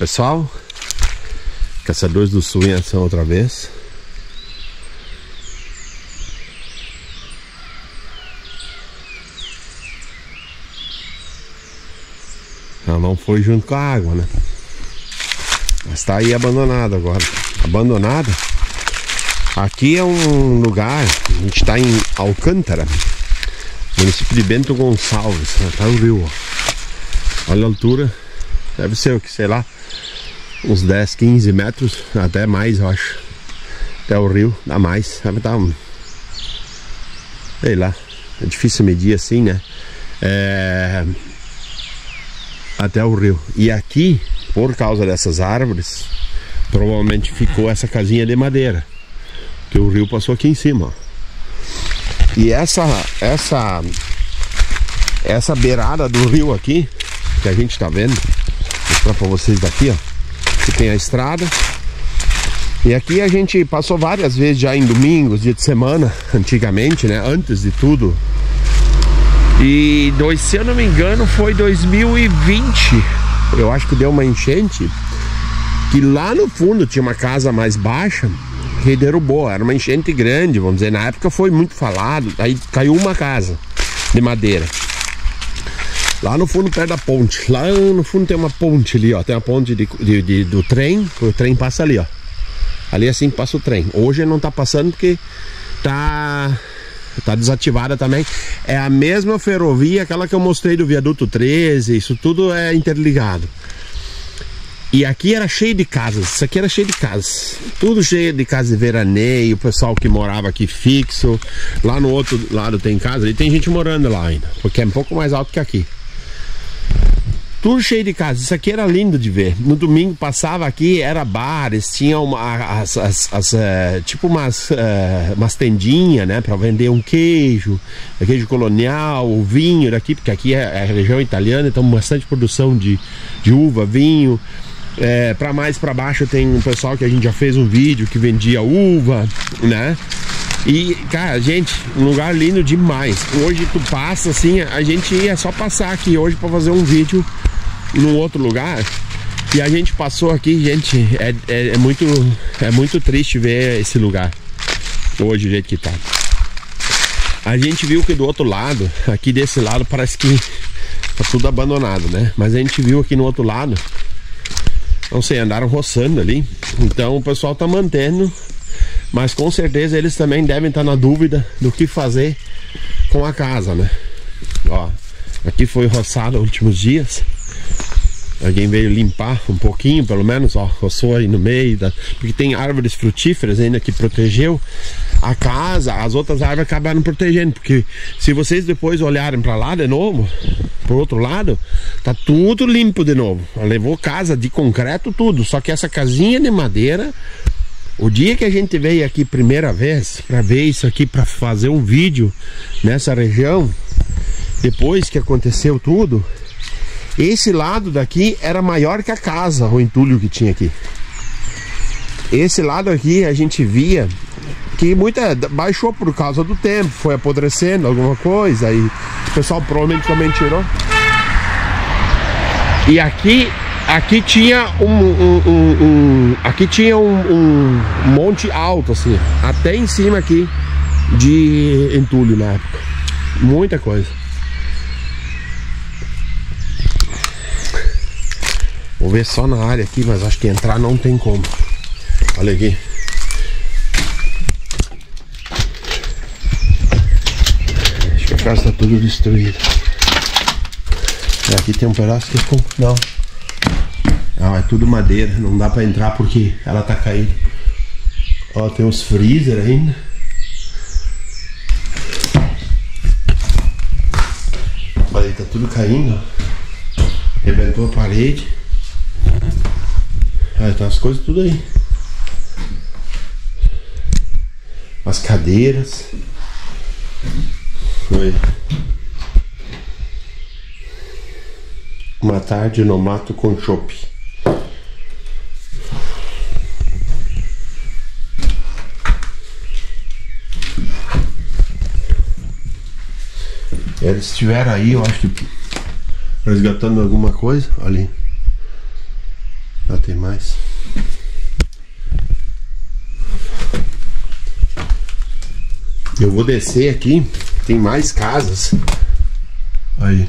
Pessoal, Caçadores do Sul em ação outra vez. Ela não foi junto com a água, né? Mas tá aí abandonada agora. Abandonada. Aqui é um lugar, a gente está em Alcântara, município de Bento Gonçalves, né? tá o rio. Olha a altura, deve ser o que, sei lá, uns 10, 15 metros, até mais eu acho. Até o rio, dá mais, deve estar um, sei lá, é difícil medir assim, né? É, até o rio. E aqui, por causa dessas árvores, provavelmente ficou essa casinha de madeira. Que o rio passou aqui em cima. Ó. E essa essa essa beirada do rio aqui, que a gente está vendo, mostrar para vocês daqui, ó. Que tem a estrada. E aqui a gente passou várias vezes já em domingos, dia de semana, antigamente, né? Antes de tudo. E dois, se eu não me engano, foi 2020. Eu acho que deu uma enchente. Que lá no fundo tinha uma casa mais baixa que derrubou. Era uma enchente grande, vamos dizer. Na época foi muito falado. Aí caiu uma casa de madeira. Lá no fundo, perto da ponte. Lá no fundo tem uma ponte ali, ó. Tem uma ponte de, de, de, do trem. O trem passa ali, ó. Ali é assim que passa o trem. Hoje não tá passando porque tá tá desativada também. É a mesma ferrovia, aquela que eu mostrei do viaduto 13, isso tudo é interligado. E aqui era cheio de casas, isso aqui era cheio de casas. Tudo cheio de casas de veraneio, o pessoal que morava aqui fixo. Lá no outro lado tem casa, e tem gente morando lá ainda, porque é um pouco mais alto que aqui. Tudo cheio de casa. Isso aqui era lindo de ver. No domingo passava aqui, era bares, tinha uma, as, as, as uh, tipo umas, uh, umas tendinhas, né? Para vender um queijo, queijo colonial, o vinho daqui, porque aqui é, é a região italiana, então bastante produção de, de uva, vinho. É, para mais para baixo tem um pessoal que a gente já fez um vídeo que vendia uva, né? E, cara, gente, um lugar lindo demais. Hoje tu passa assim, a gente ia só passar aqui hoje para fazer um vídeo num outro lugar. E a gente passou aqui, gente, é, é, é, muito, é muito triste ver esse lugar hoje, o jeito que tá. A gente viu que do outro lado, aqui desse lado, parece que tá tudo abandonado, né? Mas a gente viu aqui no outro lado, não sei, andaram roçando ali. Então o pessoal tá mantendo, mas com certeza eles também devem estar tá na dúvida do que fazer com a casa, né? Ó, aqui foi roçado últimos dias. Alguém veio limpar um pouquinho, pelo menos, ó, roçou aí no meio, da... porque tem árvores frutíferas ainda que protegeu a casa, as outras árvores acabaram protegendo, porque se vocês depois olharem para lá de novo, pro outro lado, tá tudo limpo de novo. Levou casa de concreto, tudo, só que essa casinha de madeira, o dia que a gente veio aqui primeira vez para ver isso aqui, para fazer um vídeo nessa região, depois que aconteceu tudo, esse lado daqui era maior que a casa, o entulho que tinha aqui. Esse lado aqui a gente via que muita baixou por causa do tempo, foi apodrecendo alguma coisa, aí o pessoal provavelmente também tirou. E aqui, aqui tinha um, um, um, um aqui tinha um, monte alto assim, até em cima aqui de entulho na época, muita coisa. Vou ver só na área aqui, mas acho que entrar não tem como. Olha aqui. Acho que a casa está tudo destruída. Aqui tem um pedaço que é. Não. Não, é tudo madeira. Não dá pra entrar porque ela tá caindo. Ó, tem uns freezer ainda. Olha aí, tá tudo caindo. Rebentou a parede. Ah, tá as coisas tudo aí. As cadeiras. Foi. Uma tarde no mato com chopp. Eles estiveram aí, eu acho que resgatando alguma coisa ali. tem mais. Eu vou descer aqui, tem mais casas. Aí.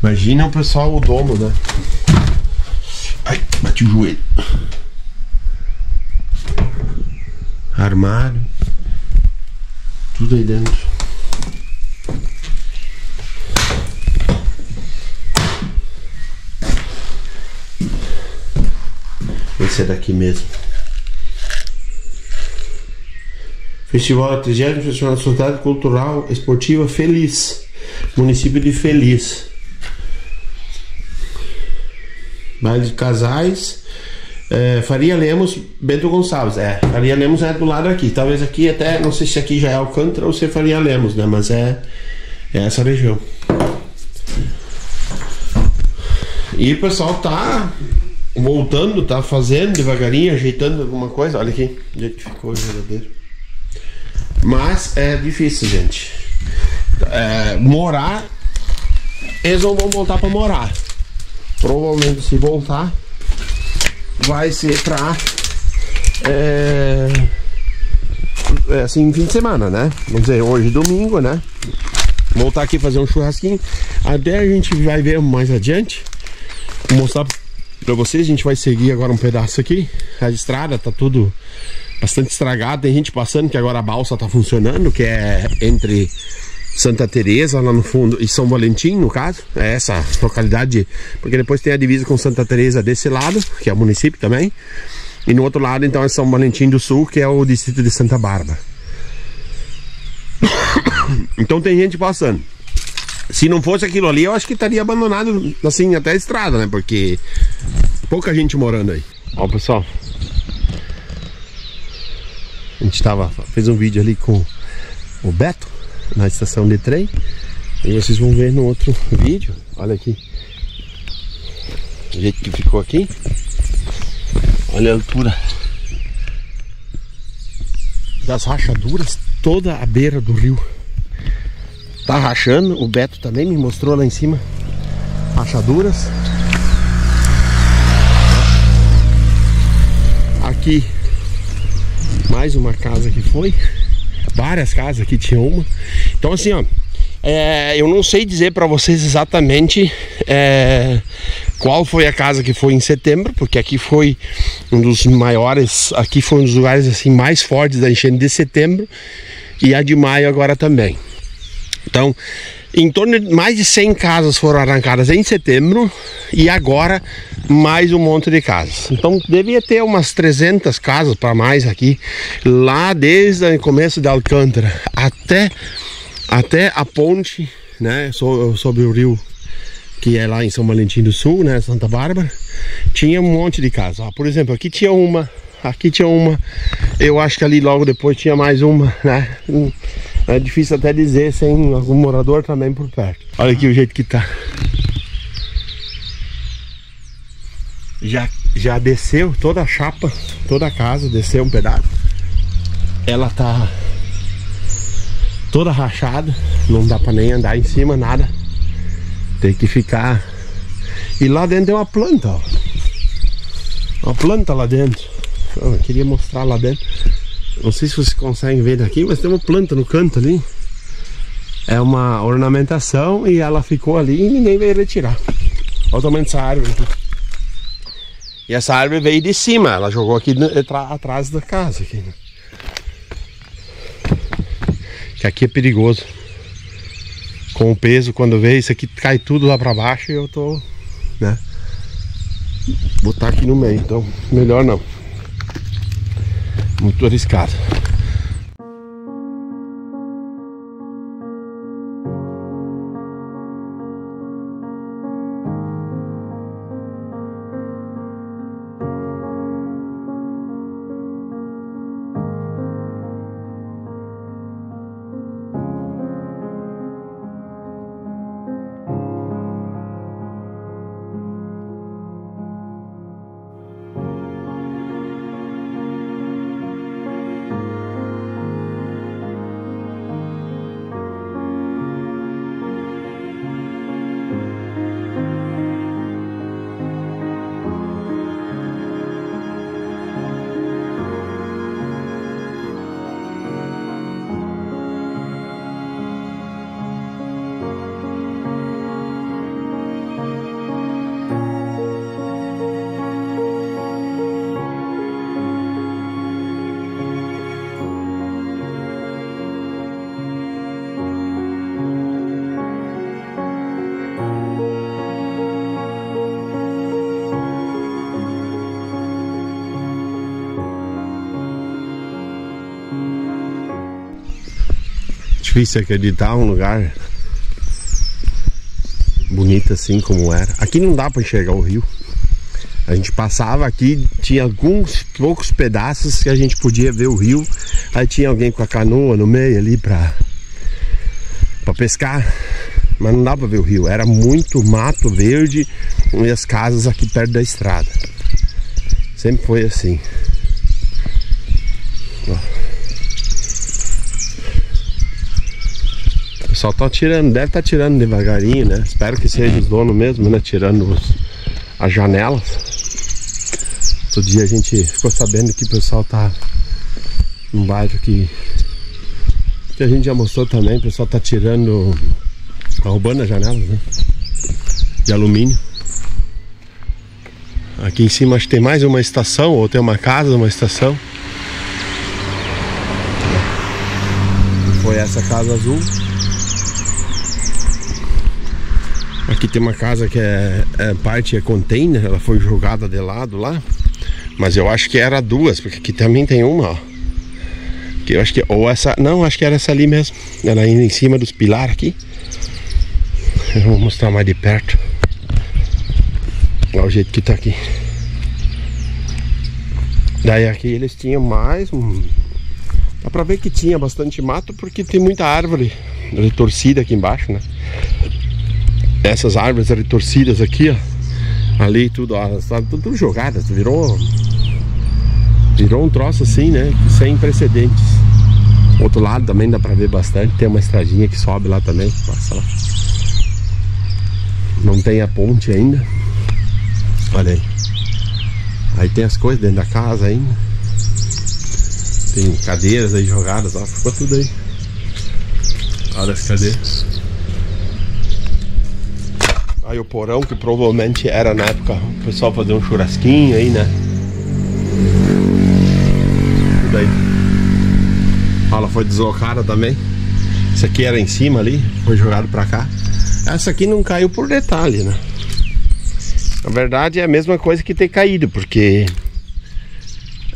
Imagina o pessoal, o domo, né? Ai, bati o joelho. Armário. Tudo aí dentro. Esse é daqui mesmo. Festival 30 Festival da Sociedade Cultural Esportiva Feliz. Município de Feliz. Baile de casais. É, Faria Lemos, Bento Gonçalves. É, Faria Lemos é do lado aqui. Talvez aqui até, não sei se aqui já é Alcântara ou se é Faria Lemos, né? Mas é, é essa região. E o pessoal tá voltando, tá fazendo devagarinho, ajeitando alguma coisa. Olha aqui, o jeito que ficou o geladeiro. Mas é difícil, gente. É, morar, eles não vão voltar para morar. Provavelmente, se voltar, vai ser pra. É, é, assim, fim de semana, né? Vamos dizer, hoje domingo, né? Voltar aqui fazer um churrasquinho. Até a gente vai ver mais adiante. Vou mostrar pra vocês. A gente vai seguir agora um pedaço aqui. A estrada tá tudo bastante estragado. Tem gente passando que agora a balsa tá funcionando, que é entre Santa Teresa lá no fundo e São Valentim, no caso, é essa localidade, porque depois tem a divisa com Santa Teresa desse lado, que é o município também. E no outro lado então é São Valentim do Sul, que é o distrito de Santa Bárbara. então tem gente passando. Se não fosse aquilo ali, eu acho que estaria abandonado assim até a estrada, né? Porque pouca gente morando aí. Ó, pessoal. A gente tava fez um vídeo ali com o Beto na estação de trem. E vocês vão ver no outro vídeo. Olha aqui. O jeito que ficou aqui. Olha a altura das rachaduras, toda a beira do rio. Tá rachando, o Beto também me mostrou lá em cima rachaduras. Aqui mais uma casa que foi várias casas aqui tinha uma. Então assim, ó, é, eu não sei dizer para vocês exatamente é, qual foi a casa que foi em setembro, porque aqui foi um dos maiores, aqui foi um dos lugares assim mais fortes da enchente de setembro e a de maio agora também. Então, em torno de mais de 100 casas foram arrancadas em setembro e agora mais um monte de casas. Então devia ter umas 300 casas para mais aqui, lá desde o começo de Alcântara até, até a ponte, né, sobre o rio que é lá em São Valentim do Sul, né, Santa Bárbara, tinha um monte de casas. por exemplo, aqui tinha uma, aqui tinha uma, eu acho que ali logo depois tinha mais uma, né? É difícil até dizer sem algum morador também por perto. Olha aqui o jeito que tá. Já, já desceu toda a chapa, toda a casa, desceu um pedaço. Ela tá toda rachada, não dá pra nem andar em cima, nada. Tem que ficar. E lá dentro tem uma planta, ó. Uma planta lá dentro. Eu queria mostrar lá dentro. Não sei se vocês conseguem ver daqui, mas tem uma planta no canto ali. É uma ornamentação e ela ficou ali e ninguém veio retirar. Olha o tamanho dessa árvore aqui. E essa árvore veio de cima, ela jogou aqui atrás da casa. Aqui, né? Que aqui é perigoso. Com o peso, quando vê isso aqui cai tudo lá pra baixo e eu tô, né? Botar aqui no meio, então melhor não muito arriscado. Difícil acreditar um lugar bonito assim como era. Aqui não dá para enxergar o rio. A gente passava aqui, tinha alguns poucos pedaços que a gente podia ver o rio. Aí tinha alguém com a canoa no meio ali para para pescar, mas não dá para ver o rio. Era muito mato verde e as casas aqui perto da estrada. Sempre foi assim. Pessoal tá tirando, deve estar tá tirando devagarinho, né? Espero que seja os donos mesmo, né? Tirando os, as janelas. Outro dia a gente ficou sabendo que o pessoal tá num bairro que que a gente já mostrou também, o pessoal tá tirando tá roubando as janelas, né? De alumínio. Aqui em cima acho que tem mais uma estação, ou tem uma casa, uma estação. Foi essa casa azul. Aqui tem uma casa que é, é parte é container, ela foi jogada de lado lá. Mas eu acho que era duas, porque aqui também tem uma, ó. Que eu acho que ou essa, não, acho que era essa ali mesmo. Ela indo em cima dos pilares aqui. Eu vou mostrar mais de perto. Olha o jeito que tá aqui. Daí aqui eles tinham mais um. Dá pra ver que tinha bastante mato porque tem muita árvore retorcida aqui embaixo, né? Essas árvores retorcidas aqui, ó. Ali tudo, ó, tá tudo jogadas, virou. Virou um troço assim, né? Sem precedentes. Outro lado também dá pra ver bastante. Tem uma estradinha que sobe lá também. Passa lá. Não tem a ponte ainda. Olha aí. Aí tem as coisas dentro da casa ainda. Tem cadeiras aí jogadas, ó. Ficou tudo aí. Olha as cadeiras. Aí o porão que provavelmente era na época o pessoal fazer um churrasquinho aí, né? Tudo aí. Ela foi deslocada também. Isso aqui era em cima ali, foi jogado pra cá. Essa aqui não caiu por detalhe, né? Na verdade é a mesma coisa que ter caído, porque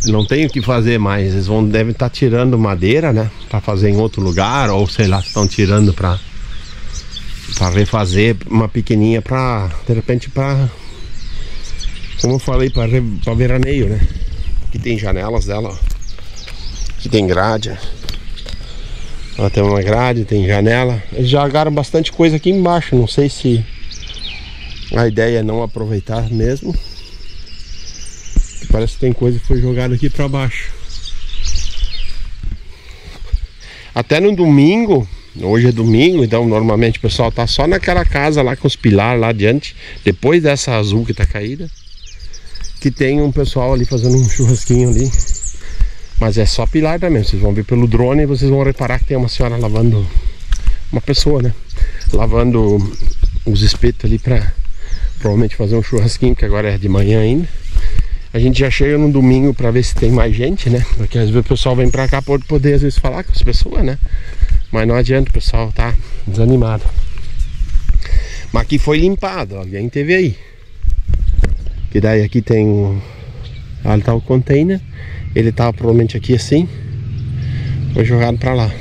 não tem o que fazer mais. Eles vão devem estar tá tirando madeira, né, para fazer em outro lugar ou sei lá, estão tirando para para refazer uma pequenininha para de repente para como eu falei para para veraneio, né? Aqui tem janelas dela. Aqui tem grade. Ó, tem uma grade, tem janela. Eles jogaram bastante coisa aqui embaixo, não sei se a ideia é não aproveitar mesmo. Parece que tem coisa que foi jogada aqui para baixo. Até no domingo, hoje é domingo, então normalmente o pessoal tá só naquela casa lá com os pilares lá adiante, depois dessa azul que tá caída, que tem um pessoal ali fazendo um churrasquinho ali. Mas é só pilar também, vocês vão ver pelo drone e vocês vão reparar que tem uma senhora lavando, uma pessoa, né? Lavando os espetos ali para provavelmente fazer um churrasquinho, que agora é de manhã ainda. A gente já chega no domingo para ver se tem mais gente, né? Porque às vezes o pessoal vem para cá pode poder às vezes falar com as pessoas, né? Mas não adianta, o pessoal tá desanimado. Mas aqui foi limpado, alguém teve aí. Que daí aqui tem o. Ali tá o container. Ele tava provavelmente aqui assim. Foi jogado para lá.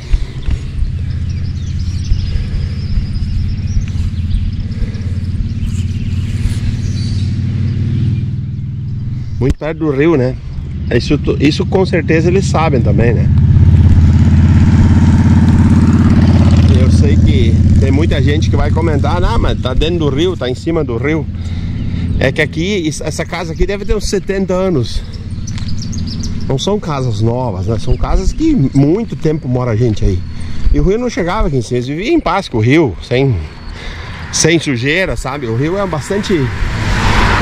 muito perto do rio, né? Isso, isso com certeza eles sabem também, né? Eu sei que tem muita gente que vai comentar, ah, mas tá dentro do rio, tá em cima do rio. É que aqui, essa casa aqui deve ter uns 70 anos. Não são casas novas, né? São casas que muito tempo mora gente aí. E o rio não chegava aqui em cima, eles viviam em paz com o rio, sem, sem sujeira, sabe? O rio é bastante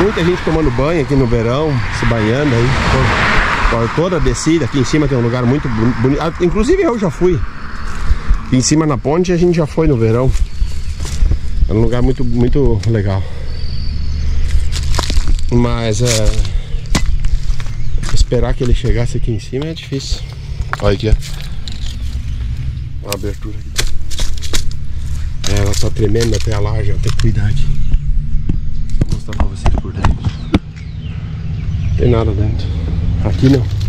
Muita gente tomando banho aqui no verão, se banhando aí. Toda a descida, aqui em cima tem um lugar muito bonito. Ah, inclusive eu já fui. Aqui em cima na ponte a gente já foi no verão. É um lugar muito, muito legal. Mas é, esperar que ele chegasse aqui em cima é difícil. Olha aqui, ó. Uma abertura aqui. É, ela tá tremendo até a laje, que cuidar aqui mostrar pra vocês por dentro. Não tem nada dentro. Aqui não.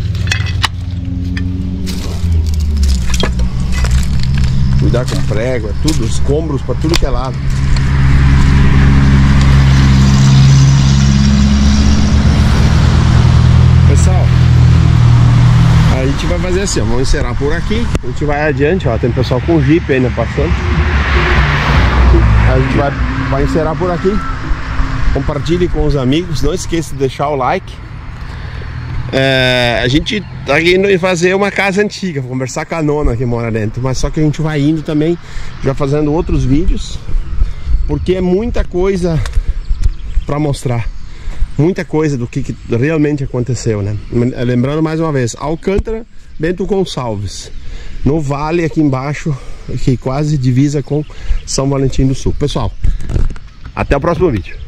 Cuidar com prego, é tudo, escombros para tudo que é lado. Pessoal, a gente vai fazer assim, ó, vamos encerrar por aqui, a gente vai adiante, ó, tem pessoal com jeep ainda passando. A gente vai, vai encerrar por aqui. Compartilhe com os amigos, não esqueça de deixar o like. É, a gente tá indo fazer uma casa antiga, vou conversar com a nona que mora dentro, mas só que a gente vai indo também, já fazendo outros vídeos, porque é muita coisa para mostrar, muita coisa do que, que, realmente aconteceu, né? Lembrando mais uma vez, Alcântara, Bento Gonçalves, no vale aqui embaixo, que quase divisa com São Valentim do Sul. Pessoal, até o próximo vídeo.